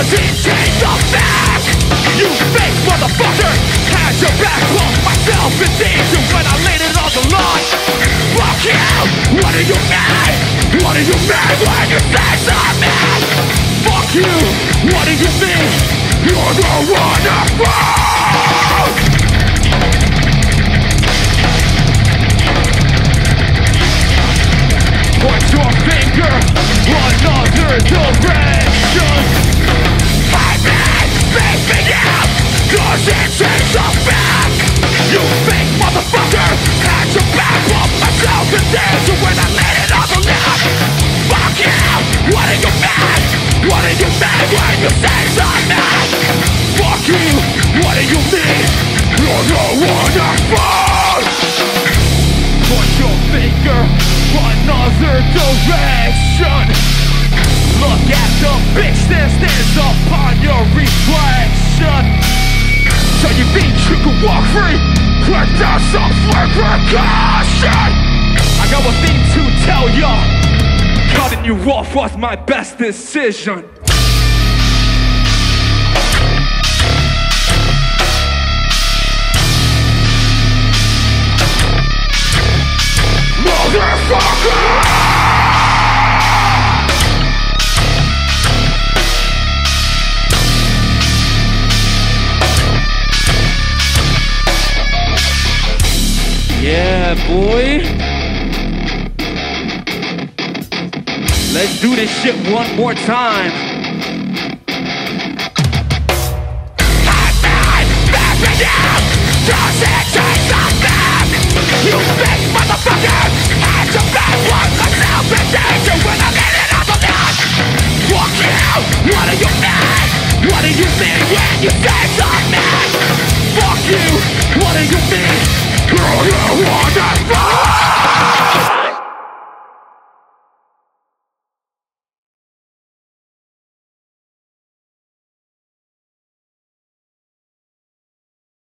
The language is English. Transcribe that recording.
Doesn't change the fact. You fake motherfucker. Had your back on myself in danger when I laid it on the line. Fuck you. What do you mean? What do you mean when you say something? Fuck you. What do you mean? You're the one that falls. Point your finger another direction Look at the bitch that stands upon your reflection So you think you can walk free without some caution I got one thing to tell ya Cutting you off was my best decision Boy. Let's do this shit one more time. You big motherfucker! One you! What do you mean? What do you mean when you say something? Fuck you!